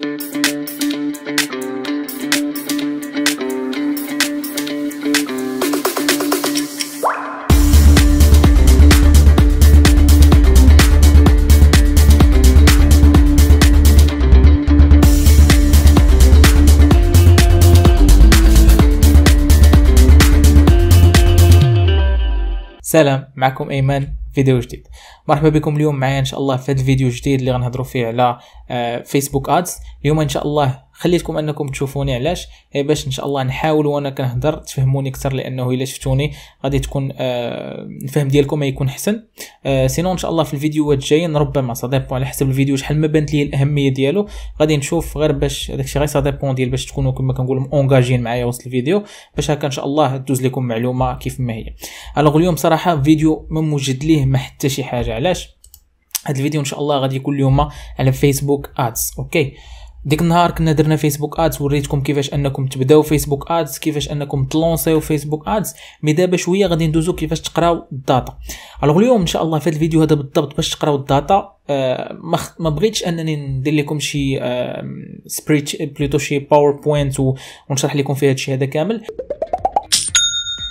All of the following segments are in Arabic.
Thank you. سلام معكم ايمن فيديو جديد. مرحبا بكم اليوم معايا إن شاء الله في هذا الفيديو الجديد اللي غنهضروا فيه على فيسبوك آه، Ads اليوم إن شاء الله خليتكم انكم تشوفوني علاش. إيه باش ان شاء الله نحاول وأنا كنهضر تفهموني أكثر لأنه إلا شفتوني غادي تكون آه الفهم ديالكم يكون أحسن. آه sinon إن شاء الله في الفيديوهات الجايين ربما صديبون على حسب الفيديو شحال ما بانت لي الأهمية ديالو. غادي نشوف غير باش داكشي غير صديبون ديال باش تكونوا كما كنقول engagés معايا وسط الفيديو. باش هكا إن شاء الله دوز لكم معلومة كيف ما هي. alors اليوم صراحة فيديو ما موجد ليه ما حتى شي حاجة. علاش؟ هذا الفيديو إن شاء الله غادي يكون اليوم على فيسبوك Ads okay؟ ديك النهار كنا درنا فيسبوك Ads وريتكم كيفاش أنكم تبداو فيسبوك Ads كيفاش أنكم تلونسيو فيسبوك Ads mais دابا شوية غادي ندوزو كيفاش تقراو ال data. alors اليوم إن شاء الله في هذا الفيديو هذا بالضبط باش تقراو ال data. آه ما بغيتش أنني ندير لكم شي آه سبريت بلوتو شي PowerPoint ونشرح لكم فيها هادشي هذا كامل.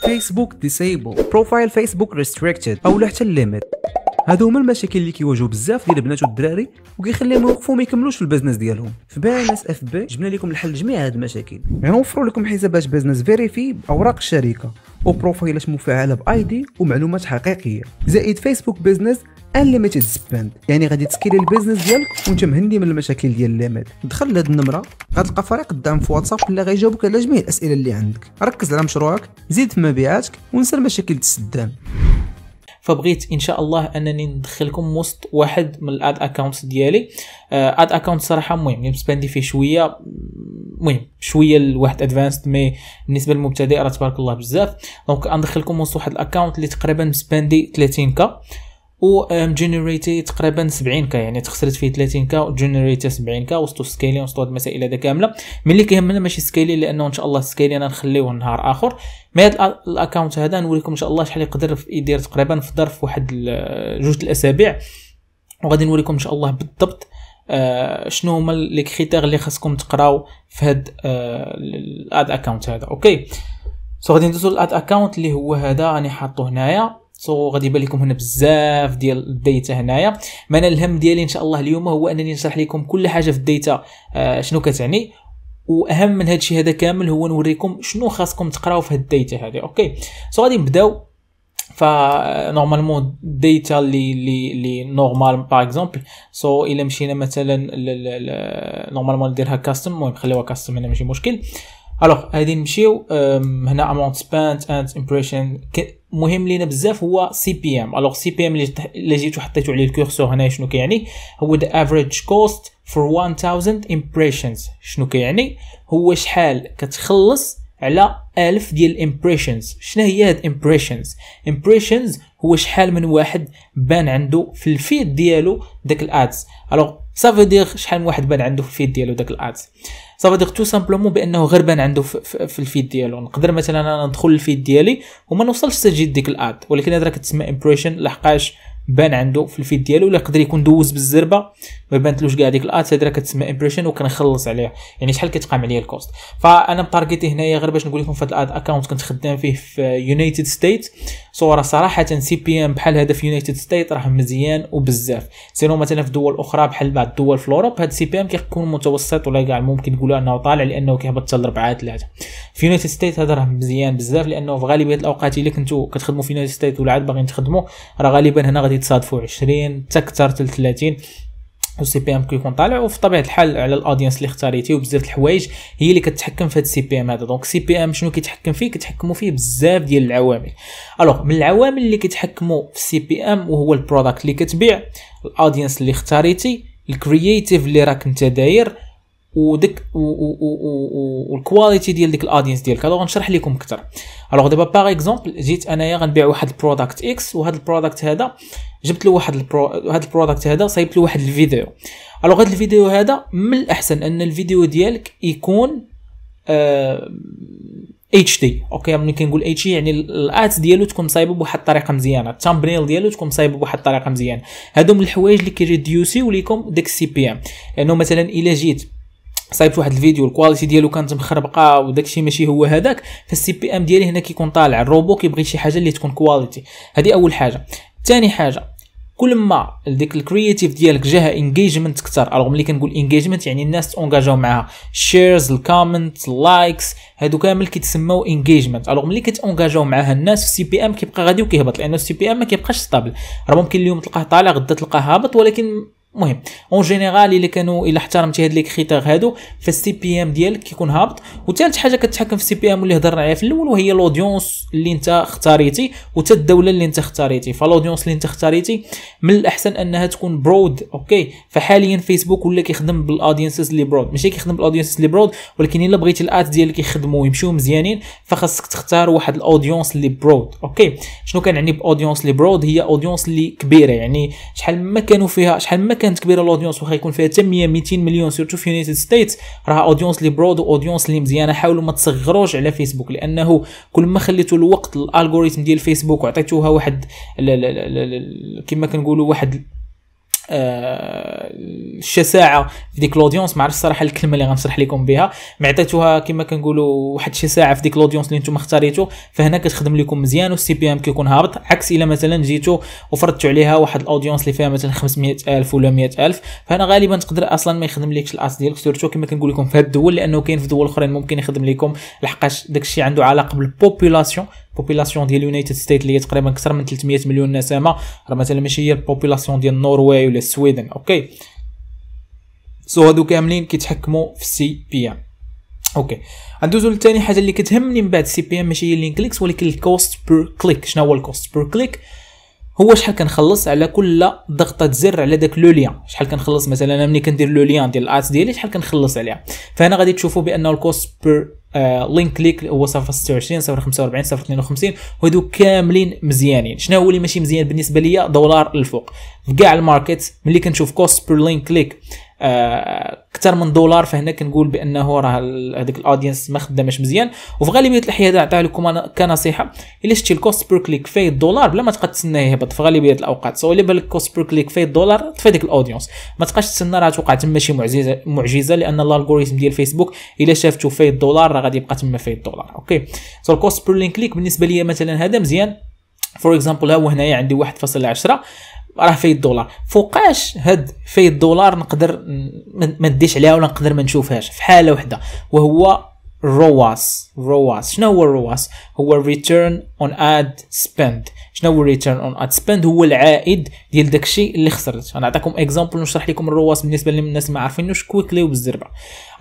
فيسبوك disabled profile فيسبوك restricted أو حتى ال limit هادو هما المشاكل اللي كيواجهوا بزاف ديال البنات والدراري وكيخليهم يوقفوا ما يكملوش في ال business ديالهم. في بانس FB جبنا لكم الحل لجميع هاد المشاكل. غنوفروا لكم حسابات business vérifiés بأوراق الشركة و profile ات مفعلة ب ID ومعلومات حقيقية. زائد فيسبوك business unlimited spend يعني غادي تسكيلي ال business ديالك وانت مهني من المشاكل ديال ال limit دخل لهاد النمرة غتلقى فريق الدعم في واتساب اللي غيجاوبك على جميع الأسئلة اللي عندك. ركز على مشروعك زيد في مبيعاتك ونسى المشاكل تسالاو. فبغيت إن شاء الله أنني ندخلكم وسط واحد من ال ad account ديالي. ad آه، account صراحة مهم سباندي فيه شوية مهم. شوية لواحد advanced mais بالنسبة للمبتدئ راه تبارك الله بزاف. donc غندخلكم وسط واحد ال account اللي تقريبا مسباندي 30 K. و جينيريتي تقريبا 70 K يعني تخسرت فيه 30 K وجينيريتي 70 K وسطو سكيلي وسطو هاد المسائل هذا كاملة. ملي كيهمنا ماشي سكيلي لأنه إن شاء الله سكيلي أنا نخليوه نهار آخر. mais هاد ال account هذا نوريكم إن شاء الله شحال يقدر يدير تقريبا في ظرف واحد جوج الأسابيع. وغادي نوريكم إن شاء الله بالضبط آه شنو هما les critères اللي خاصكم تقراو في هاد آه ال ad account هذا okay؟ so غادي ندوزو لل ad account اللي هو هذا راني حاطو هنايا. so غادي يبان لكم هنا بزاف ديال ال data هنايا. ما أنا الهم ديالي إن شاء الله اليوم هو أنني نشرح لكم كل حاجة في ال data آه شنو كتعني. وأهم من هذا الشيء هذا كامل هو نوريكم شنو خاصكم تقراو في هاد ال data هذه okay؟ so غادي نبداو. ف normalement ال data اللي اللي اللي normal par exemple so إلا مشينا مثلا normalement نديرها custom المهم خليوها custom هنا ماشي مشكل. alors غادي نمشيو هنا amount spent and impression مهم لينا بزاف هو سي بي ام الوغ سي بي ام اللي جيتو حطيتو عليه ال curseur هنا شنو كيعني؟ هو the average cost for 1000 impressions شنو كيعني؟ هو شحال كتخلص على 1000 ديال ال impressions شنو هي هاد impressions impressions هو شحال من واحد بان عنده في ال feed ديالو داك ال Ads. alors ça veut dire شحال من واحد بان عنده في ال feed ديالو داك ال Ads. ça veut dire tout simplement بأنه غير بان عنده في, في ال feed ديالو. نقدر مثلا أنا ندخل ال feed ديالي وما نوصلش تال ديك ال ad. ولكن هذا كتسمى impression لحقاش بان عنده في الفيد ديالو ولا يقدر يكون دوز بالزربة. ما بانتلوش كاع ديك ال ad هذه كتسمى impression وكنخلص عليها. يعني شحال كتقام عليا ال cost فأنا متارجيتي هنايا غير باش نقول لكم في ال ad account كنت خدام فيه في United States صراحة صراحة CPM بحال هذا في United States راه مزيان وبزاف. sinon مثلا في دول أخرى بحال بعض الدول في Europe هذا CPM كيكون متوسط ولا كاع ممكن نقولوا أنه طالع لأنه كيهبط حتى لربعه ثلاثة. في United States هذا راه مزيان بزاف لأنه في غالبية الأوقات إلا كنتو كتخدموا في United States ولا عاد باغيين تخدموا راه غالبا هنا غادي تصادفوا 20 حتى أكثر 30 وال CPM كيكون طالع وفي طبيعه الحال على ال audience اللي اختاريتي وبزاف الحوايج هي اللي كتحكم في هذا ال CPM هذا. donc ال CPM شنو كيتحكم فيه؟ كيتحكموا فيه بزاف ديال العوامل. alors من العوامل اللي كيتحكموا في ال CPM وهو ال product اللي كتبيع ال audience اللي اختاريتي ال creative اللي راك انت داير وديك وال quality ديال ديك ال audience ديالك. هذا غنشرح لكم أكثر alors دابا par exemple جيت أنايا غنبيع واحد ال product X وهذا ال product هذا جبت له واحد ال pro هذا ال product هذا صايبت له واحد الفيديو. alors هذا الفيديو هذا من الأحسن أن الفيديو ديالك يكون HD okay ملي كنقول اتش يعني الآت ديالو تكون صايبة بواحد الطريقة مزيانة. ال thumbnail ديالو تكون صايبة بواحد الطريقة مزيانة. هادو من الحوايج اللي كيريديوسيو ليكم داك ال CPM. لأنه مثلا إلا جيت صايبت واحد الفيديو ال quality ديالو كانت مخربقة وداكشي ماشي هو هذاك فال CPM ديالي هنا كيكون طالع. الروبو كيبغي شي حاجة اللي تكون quality هذه أول حاجة. ثاني حاجة كل ما ديك ال creative ديالك جاها engagement كثر alors ملي كنقول engagement يعني الناس تونجاجاو معاها. shares ال comment ال likes هادو كامل كيتسموا engagement alors ملي كتونجاجاو معاها الناس في ال CPM كيبقى غادي وكيهبط. لأن ال CPM ما كيبقاش stable راه ممكن اليوم تلقاه طالع غدا تلقاه هابط ولكن المهم en général إلا كانوا إلا احترمتي هاد les critères هادو فال CPM ديالك كيكون هابط. وثالث حاجة كتحكم في ال CPM واللي هضرنا عليها في الأول وهي ال audience اللي أنت اختاريتي وتا الدولة اللي أنت اختاريتي. فال audience اللي أنت اختاريتي من الأحسن أنها تكون broad okay فحاليا فيسبوك ولا كيخدم بال audiences اللي broad ماشي كيخدم بال audiences اللي broad ولكن إلا بغيتي ال ads ديالك يخدموا ويمشيو مزيانين فخاصك تختار واحد audience اللي broad okay شنو كنعني ب audience اللي broad هي audience اللي كبيرة. يعني شحال ما كانوا فيها شحال ما كانت كبيره ال audience واخا يكون فيها حتى 100 200 مليون surtout في United States راه audience اللي broad و audience اللي مزيانة حاولوا ما تصغروش على فيسبوك لأنه كل ما خليتو الوقت ال algorithm ديال فيسبوك وعطيتوها واحد كما كنقولوا واحد الشساعه في ديك ال audience ما عرفتش الصراحه الكلمة اللي غنشرح لكم بها. ما عطيتوها كما كنقولوا واحد الشساعه في ديك ال audience اللي نتوما اختاريتو. فهنا كتخدم لكم مزيان وال CPM كيكون هابط. عكس إلا مثلا جيتو وفرضتوا عليها واحد ال audience اللي فيها مثلا 500 ألف ولا 100 ألف. فهنا غالبا تقدر أصلا ما يخدم لكش ال ads ديالك. surtout كما كنقول لكم في هاد الدول لأنه كاين في دول أخرين ممكن يخدم لكم. لحقاش داكشي عنده علاقة بال population population ديال ال United States اللي هي تقريبا أكثر من 300 مليون نسمة راه مثلا ماشي هي ال population ديال النرويج ولا ال Sweden okay so هادو كاملين كيتحكموا في ال CPM okay ندوزو لثاني حاجة اللي كتهمني من بعد ال CPM ماشي هي ال link clicks ولكن ال cost per click شنو هو ال cost per click هو شحال كنخلص على كل ضغطة زر على داك le lien؟ شحال كنخلص مثلا أنا ملي كندير le lien ديال ال ad ديالي شحال كنخلص عليها؟ فهنا غادي تشوفوا بانه ال cost per link click هو 0.26 0.45 0.52 وهادو كاملين مزيانين. شنو هو اللي ماشي مزيان بالنسبة ليا؟ دولار الفوق في كاع ال market ملي كنشوف cost per link click أكثر من دولار فهنا كنقول بأنه راه هذيك ال audience ما خدامش مزيان. وفي غالبيه الاحيان نعطيها لكم أنا كنصيحة إلا شتي ال cost per click فيه دولار بلا ما تبقى تسنى يهبط في غالبيه الأوقات سواء إلا بالك cost per click فيه دولار طفي ديك ال audience ما تبقاش تسنى راه توقع تما شي معجزه معجزة لأن ال algorithm ديال فيسبوك إلا شافتو فيه دولار راه غادي يبقى تما فيه الدولار okay؟ so ال cost per click بالنسبة ليا مثلا هذا مزيان. for example ها هو هنايا عندي 1.10 راه فيه الدولار فوقاش هاد فيه الدولار نقدر ما نديش عليها ولا نقدر ما نشوفهاش. في حالة وحدة. وهو ROAS. ROAS. شنو هو ال ROAS؟ هو return on ad spend شنو هو return on ad spend هو العائد ديال داكشي اللي خسرت. أنا نعطيكم example نشرح لكم ال ROAS بالنسبة للناس ما عارفينوش quickly وبالزربه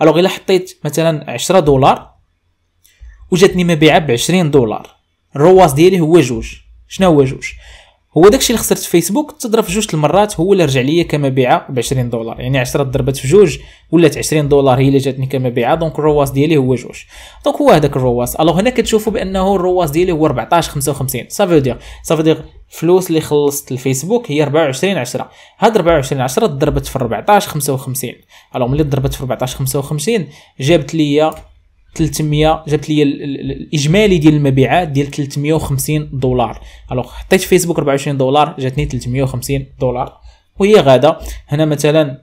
alors إلا حطيت مثلا 10 دولار وجاتني مبيعة ب 20 دولار. ال ROAS ديالي هو جوج. شنو هو جوج؟ هو داكشي اللي خسرت في فيسبوك تضرب في جوج المرات هو اللي رجع ليا كمبيعه ب 20 دولار. يعني 10 ضربت في جوج ولات 20 دولار هي اللي جاتني كمبيعه donc ال ROAS ديالي هو جوج. donc هو هذاك ال ROAS. alors هنا كتشوفوا بأنه ال ROAS ديالي هو 14 55 صافي دير صافي دير فلوس اللي خلصت الفيسبوك هي 24 10 هاد 24 10 ضربت في 14 55 alors ملي ضربت في 14 55 جابت ليا 300 جابت لي الإجمالي ديال المبيعات ديال 350 دولار. alors حطيت فيسبوك 24 دولار جاتني 350 دولار. وهي غادة. هنا مثلا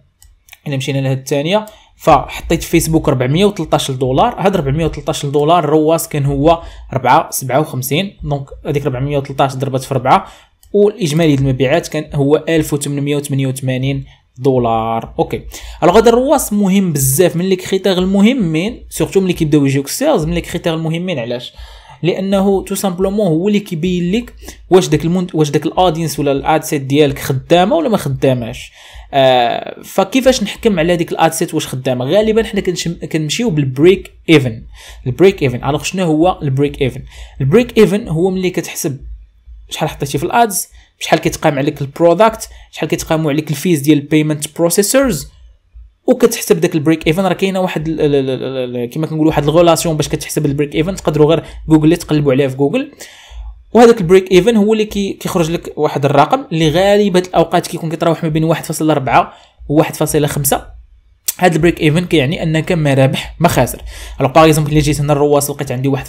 إلا مشينا لهاد الثانية فحطيت فيسبوك 413 دولار. هاد 413 دولار ROAS كان هو 4 57 donc هذيك 413 ضربت في 4 والإجمالي المبيعات كان هو 1888 دولار. okay. alors هذا ال ROAS مهم بزاف. من les critères المهمين surtout ملي كيبداو يجيوك ال sales من les critères المهمين علاش؟ لأنه tout simplement هو اللي كيبين لك واش داك المنت واش داك ال audience ولا ال ad set ديالك خدامة ولا ما خداماش. آه فكيفاش نحكم على ديك ال ad set واش خدامة؟ غالبا حنا كنمشيو بال break even ال break even alors شنو هو ال break even ال break even هو ملي كتحسب شحال حطيتي في ال ads شحال كيتقام عليك ال product شحال كيتقاموا عليك ال fees ديال ال payment processors وكتحسب داك ال break even. راه كاينة واحد كما كنقولوا واحد ال équation باش كتحسب ال break even. تقدروا غير جوجل اللي تقلبوا عليها في جوجل وهذاك ال break even هو اللي كيخرج لك واحد الرقم اللي غالبا الأوقات كيكون كيتراوح ما بين 1.4 و 1.5 هذا ال break even كيعني انك ما رابح ما خاسر alors par exemple جيت هنا ال ROAS لقيت عندي 1.5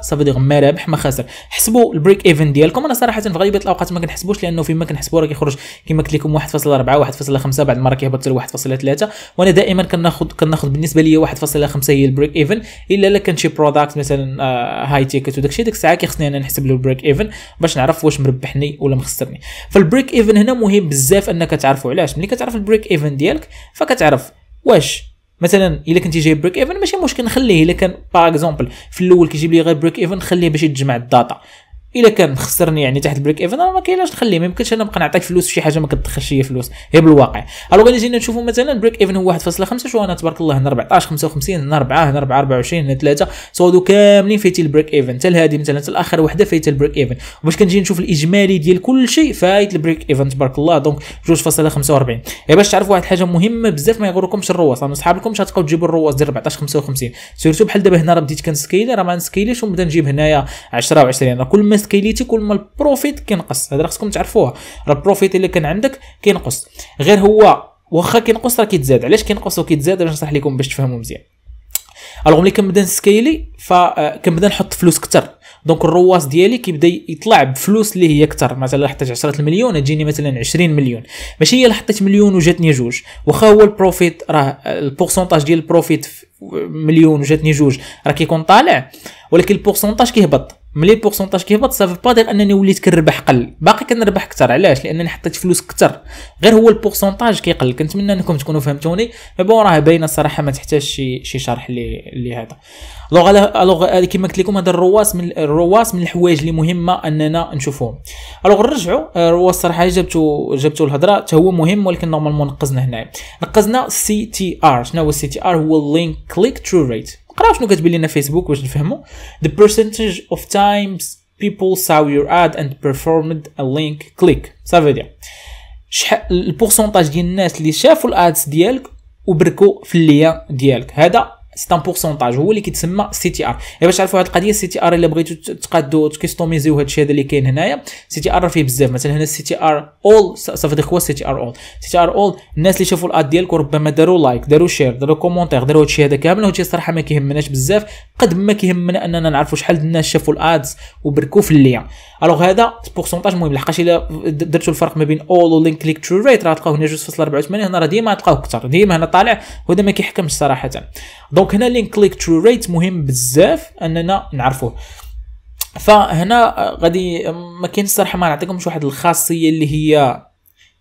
صافي ما رابح ما خاسر حسبوا ال break even ديالكم. أنا صراحة في غالبيه الأوقات ما كنحسبوش لأنه فيما كنحسبوا راه كيخرج كما قلت لكم 1.4 1.5 بعد راه كيهبط حتى 1.3 وأنا دائما كناخذ كناخذ بالنسبة لي 1.5 هي ال break even. إلا إلا كان شي product مثلا high ticket وداك الشيء ديك الساعة كيخصني أنا نحسب له ال break even باش نعرف واش مربحني ولا مخسرني. فال break even هنا مهم بزاف أنك تعرفوا علاش؟ ملي كتعرف ال break even ديالك فكتعرف واش مثلا إلا كنتي جايب break even ماشي مشكل نخليه. إلا كان par exemple في الأول كيجيب لي غير بريك ايفن نخليه باش يتجمع ال data. إلا كان خسرني يعني تحت ال break even أنا ما كاينلاش نخليه ما يمكنش أنا نبقى نعطيك فلوس في شي حاجة ما كتدخلش هي فلوس. هي بالواقع. alors الا جينا نشوفوا مثلا ال break even هو 1.5 شو أنا تبارك الله هنا 14 55 هنا 4 هنا 4 24 هنا 3 so كاملين فايتي ال break even حتى لهادي مثلا حتى الآخر وحدة فايت ال break even وباش كنجي نشوف الإجمالي ديال كل شيء فايت ال break even تبارك الله. donc 2.45 يا باش تعرفوا واحد الحاجة مهمة بزاف ما يغركمش ال ROAS. أنا صحابكم مش غتبقاو تجيبوا ال ROAS ديال 14 55 surtout بحال دابا هنا راه بديت كن scaleي راه ما ن scaleيش ونبدا نجيب هنايا 10 و20 راه كل ما scaleيتي كل ما ال profit كينقص. هذا خصكم تعرفوها. راه ال profit اللي كان عندك كينقص. غير هو واخا كينقص راه كيتزاد. علاش كينقص وكيتزاد؟ باش نشرح لكم باش تفهموا مزيان. alors ملي كنبدا ن scaleي فكنبدا نحط فلوس كثر donc ال ROAS ديالي كيبدا يطلع بفلوس اللي هي أكثر مثلا حطيت 10 المليون تجيني مثلا 20 مليون. ماشي هي اللي حطيت مليون وجاتني جوج. واخا هو ال profit راه ال pourcentage ديال ال profit مليون وجاتني جوج راه كيكون طالع. ولكن ال pourcentage كيهبط. ملي ال pourcentage كيهبط ça veut dire أنني وليت كنربح قل. باقي كنربح أكثر علاش؟ لأنني حطيت فلوس أكثر غير هو ال pourcentage كيقل. كنتمنى أنكم تكونوا فهمتوني. bon راه باينة الصراحة ما تحتاج شي شي شرح اللي اللي هذا. alors alors كما قلت لكم هذا ال ROAS من الرواس من الحوايج اللي مهمة أننا نشوفوهم alors نرجعوا. ال ROAS الصراحة جبتو جبتو الهضرة. حتى هو مهم ولكن normalement نقزنا هنايا. نقزنا سي تي ار شنو هو ال CTR هو ال link click through rate نقراو شنو كتبين لنا فيسبوك باش نفهموا the percentage of times people saw your ad and performed a link. Click. ça veut dire شحال ال pourcentage ديال الناس اللي شافوا ال ads ديالك وبركوا في ال lien ديالك. هذا c'est un pourcentage هو اللي كيتسمى CTR. باش تعرفوا هذه القضية CTR إلا بغيتو تقادو ت customizeيو هذا الشيء هذا اللي كاين هنايا CTR فيه بزاف. مثلا هنا CTR all صافي هو سي تي آر اول سي تي آر اول الناس اللي شافوا ال ad ديالك وربما داروا like داروا share داروا commentaire داروا هذا الشيء هذا كامل. هادشي الصراحه ما كيهمناش بزاف. قد ما كيهمنا أننا نعرفوا شحال الناس شافوا ال ads وبركوا في ال lien. alors هذا pourcentage مهم لحقاش إلا درتوا الفرق ما بين all و link click through rate راه تلقاو هنا 2.84 هنا راه ديما تلقاو أكثر ديما هنا طالع وهذا ما كيحكمش صراحة. donc هنا link click through rate مهم بزاف اننا نعرفوه. فهنا غادي ما كاينش الصراحه ما نعطيكمش واحد الخاصية اللي هي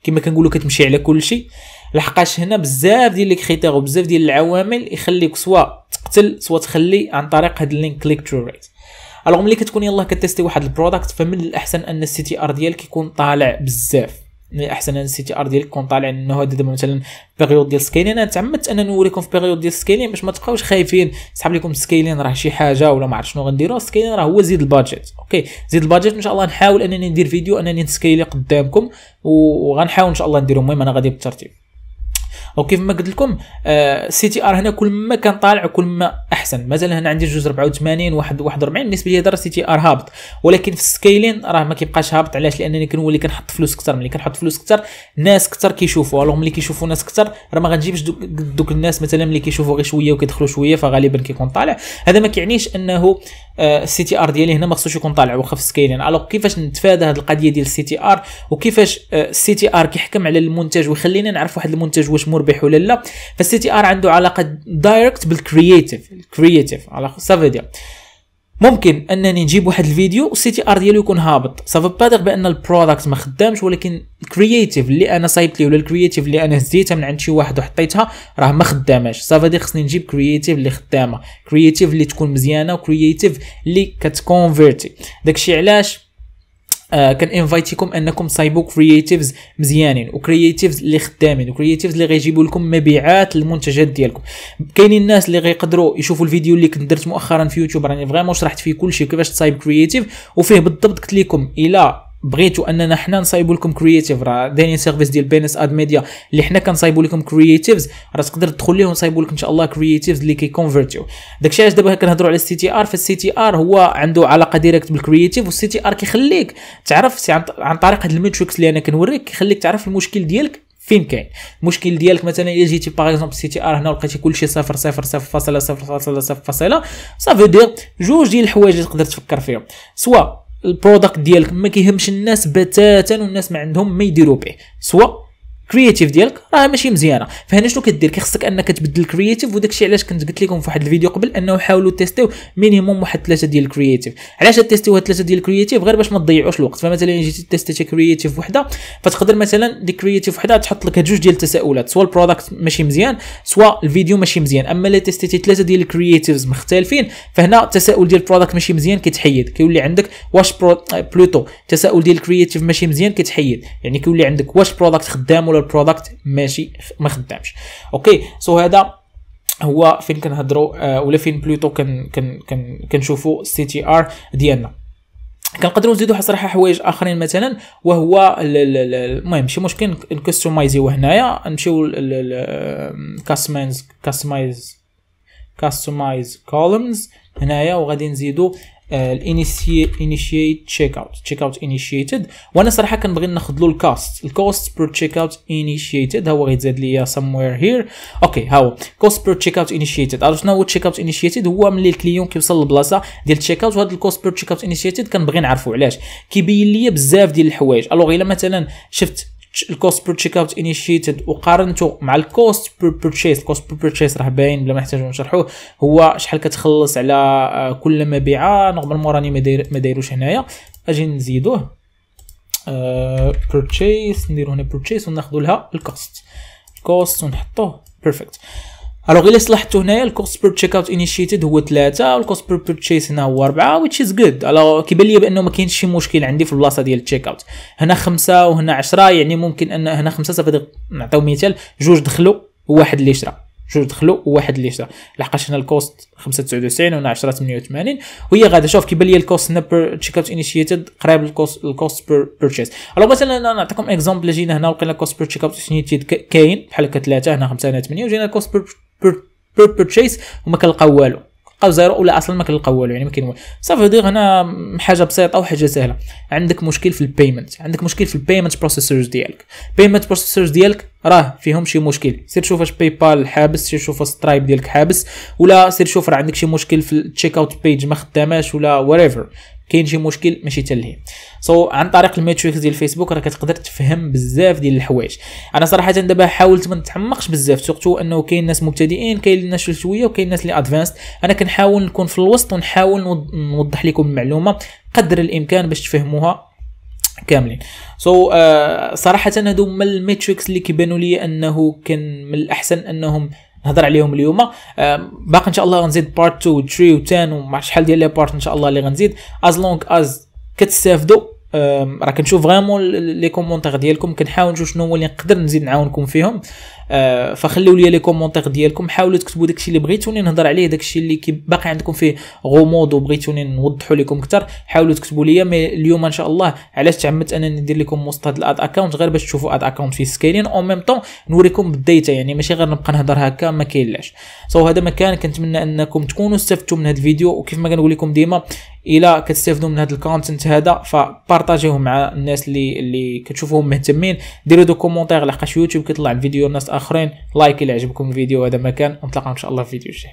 كما كنقولوا كتمشي على كل شيء. لحقاش هنا بزاف ديال لي وبزاف ديال العوامل يخليك سواء تقتل سواء تخلي عن طريق هاد ال link click through rate. alors ملي كتكون يلاه كت testي واحد ال product فمن الأحسن أن ال CTR ديالك يكون طالع بزاف. من الاحسن ان ال CTR ديالك يكون طالع انه هذا دابا مثلا période ديال scaling أنا تعمدت ان نوريكم في période ديال scaling باش ما تبقاوش خايفين. سحب لكم scaling راه شي حاجة ولا ما عرفت شنو غنديروا scaling راه هو زيد ال budget okay؟ زيد ال budget إن شاء الله نحاول أنني ندير فيديو أنني ن scaleي قدامكم وغنحاول إن شاء الله نديرو. المهم أنا غادي بالترتيب. وكيف ما قلت لكم آه CTR هنا كل ما كان طالع كل ما أحسن. مثلا هنا عندي جوج 84 واحد 41 بالنسبة لي CTR هابط. ولكن في ال scaling راه ما كيبقاش هابط. علاش؟ لأنني كنولي كنحط فلوس أكثر. ملي كنحط فلوس أكثر ناس أكثر كيشوفوا. alors ملي كيشوفوا ناس أكثر راه ما غنجيبش دوك, دوك الناس مثلا ملي كيشوفوا غير شوية وكيدخلوا شوية فغالبا كيكون طالع. هذا ما كيعنيش أنه ال CTR ديالي هنا ما خصوش يكون طالع واخا في scaling alors كيفاش نتفادى هذه القضية ديال ال CTR وكيفاش ال CTR كيحكم على المنتج ويخلينا نعرف واحد المنتج واش مربح ولا لا. فال CTR عنده علاقة direct بال creative ال creative على ça veut dire ممكن أنني نجيب واحد الفيديو وال CTR ديالو يكون هابط. ça veut dire بأن ال product ما خدامش ولكن ال creative اللي أنا صايبت ليه ولا ال creative اللي أنا هزيتها من عند شي واحد وحطيتها راه ما خداماش. ça veut dire خصني نجيب creative اللي خدامة. creative اللي تكون مزيانة و creative اللي كت convertي داكشي علاش؟ آه ن inviteيكم أنكم تصايبوا creatives مزيانين و creatives اللي خدامين و creatives اللي غيجيبوا لكم مبيعات للمنتجات ديالكم. كاينين الناس اللي غيقدروا يشوفوا الفيديو اللي كنت درت مؤخرا في يوتيوب راني vraiment شرحت فيه كلشي كيفاش تصايب creative وفيه بالضبط قلت لكم إلى بغيتوا أننا حنا نصايبوا لكم creative راه دايرين service ديال بينس اد ميديا اللي حنا كنصايبوا لكم creatives راه تقدر تدخل ليه ونصايبوا لك إن شاء الله creatives اللي كي convertيو داكشي علاش دابا كنهضروا على ال CTR فال CTR هو عنده علاقة direct بال creative وال CTR كيخليك تعرف عن طريق هاد ال metrics اللي أنا كنوريك كيخليك تعرف المشكل ديالك فين كاين. المشكل ديالك مثلا إلا جيتي par exemple CTR هنا ولقيتي كلشي صفر صفر صفر فاصلة صفر فاصلة صفر فاصلة ça veut dire جوج ديال الحوايج اللي تقدر تفكر فيهم. سواء ال product ديالك ما كيهمش الناس بتاتا والناس ما عندهم ما يديروا به سواء creative ديالك راه ماشي مزيانة. فهنا شنو كدير؟ كيخصك أنك تبدل ال creative وداك الشيء علاش كنت قلت لكم في واحد الفيديو قبل أنه حاولوا testيو minimum واحد ثلاثة ديال ال creative علاش testيو هاد ثلاثة ديال ال creative غير باش ما تضيعوش الوقت. فمثلا جيتي testي creative وحدة فتقدر مثلا ديك creative وحدة تحط لك جوج ديال التساؤلات. سواء ال product ماشي مزيان سواء الفيديو ماشي مزيان. أما إلا testيتي ثلاثة ديال ال creatives مختلفين فهنا التساؤل ديال ال product ماشي مزيان كيتحيد. كيولي عندك واش برو... plutôt التساؤل ديال ال creative ماشي مزيان كيتحيد. يعني كيولي عندك واش product خدام ال product ماشي ما خدامش. okay so هذا هو فين كنهضروا آه ولا فين plutôt كن كن كن كنشوفوا ال CTR ديالنا. كنقدروا نزيدوا صراحة حوايج آخرين مثلا وهو المهم ماشي مشكل ن customizeيو هنايا نمشيو customize customize customize columns هنايا وغادي نزيدوا ال initiate checkout checkout initiated وأنا صراحة كنبغي ناخذ له ال cost ال cost per checkout initiated هو غيتزاد ليا somewhere here okay ها هو cost per checkout initiated عرفت شنو هو checkout initiated هو ملي ال client كيوصل للبلاصه ديال checkout وهذا ال cost per checkout initiated كنبغي نعرفو علاش. كيبين ليا بزاف ديال الحوايج. alors الا مثلا شفت ال cost per checkout initiated وقارنته مع ال cost per purchase ال cost per purchase راه باين بلا ما نحتاجو نشرحوه هو شحال كتخلص على آه، كل مبيعة. normalement راني ما دايروش هنايا. أجي نزيدوه. purchase نديرو هنا purchase وناخذ لها ال cost cost ونحطوه. perfect alors الا لاحظتو هنايا ال cost per checkout initiated هو 3 وال cost per purchase هنا هو 4 which is good. alors كيبان لي بأنه ما كاينش شي مشكل عندي في البلاصة ديال ال checkout هنا 5 وهنا 10 يعني ممكن أن هنا 5 صافي نعطيو مثال. جوج دخلوا وواحد اللي شرا جوج دخلوا وواحد اللي شرا لحقاش هنا ال cost 95 وهنا 10 88 وهي غادا شوف كيبان لي ال cost هنا per checkout initiated قريب ال cost ال cost per purchase الوغ مثلا نعطيكم exemple جينا هنا لقينا ال cost per checkout initiated كاين بحال هكا 3 هنا 5 هنا 8 وجينا ال cost per purchase وما كنلقاو والو. لقاو zéro ولا أصلا ما كنلقاو والو يعني ما كاين والو. صافي دير هنا حاجة بسيطة وحاجه سهلة. عندك مشكل في ال payment عندك مشكل في ال payment processors ديالك. ال payment processors ديالك راه فيهم شي مشكل. سير شوف واش PayPal حابس سير شوف Stripe ديالك حابس ولا سير شوف راه عندك شي مشكل في ال checkout page ما خداماش ولا و river كاين شي مشكل ماشي تلهي so so, عن طريق ال metrics ديال الفيسبوك راه كتقدر تفهم بزاف ديال الحوايج. أنا صراحة دابا حاولت ما نتعمقش بزاف surtout أنه كاين ناس مبتدئين كاين ناس شوية وكاين ناس اللي advanced أنا كنحاول نكون في الوسط ونحاول نوضح لكم المعلومة قدر الإمكان باش تفهموها كاملين. so so, uh, صراحة هادو هما ال metrics اللي كيبانوا لي أنه كان من الأحسن أنهم نهضر عليهم اليوم. باقي إن شاء الله غنزيد part 2 3 و 10 ومع شحال ديال les parts إن شاء الله اللي غنزيد. as long as كتستافدوا راه كنشوف vraiment les commentaires ديالكم كنحاول نشوف شنو هو اللي نقدر نزيد نعاونكم فيهم. آه فخليو لي les commentaires ديالكم حاولوا تكتبوا داكشي اللي بغيتوني نهضر عليه داكشي اللي باقي عندكم فيه غموض وبغيتوني نوضحوا لكم أكثر حاولوا تكتبوا لي mais اليوم إن شاء الله علاش تعمدت أنني ندير لكم وسط هذا ال ad account غير باش تشوفوا ad account فيه scaling أو ميم طون نوريكم بال data يعني ماشي غير نبقى نهضر هكا ما كاين لاش so هذا مكان كنتمنى أنكم تكونوا استفدتوا من هذا الفيديو وكيف ما كنقول لكم ديما إلا كتستافدوا من هذا ال content هذا ف partagiوه مع الناس اللي اللي كتشوفوهم مهتمين ديروا des commentaires لحقاش يوتيوب كيطلع الفيديو الناس آخرين like إلى عجبكم الفيديو هذا مكان. نتلاقاو إن شاء الله في الفيديو الجاي